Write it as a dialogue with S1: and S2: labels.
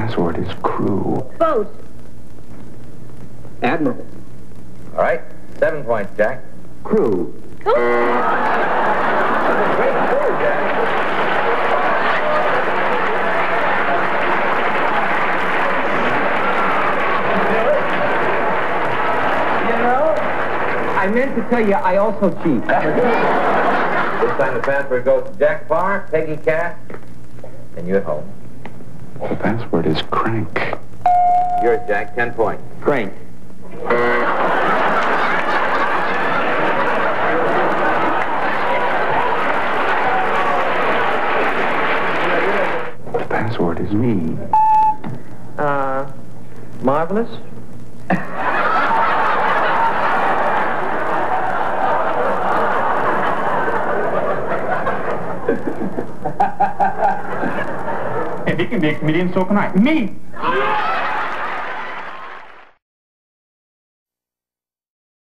S1: password is crew.
S2: Boat.
S3: Admiral.
S4: All right, seven points, Jack.
S3: Crew.
S4: Great clue, Jack.
S3: You know, I meant to tell you I also cheat.
S4: This time the password goes to Jack Paar, Peggy Cass, and you at home.
S1: The password is crank.
S4: Yours, Jack, ten points.
S3: Crank.
S1: The password is me.
S3: Uh, marvelous.
S5: He can be a comedian, so can I. Me!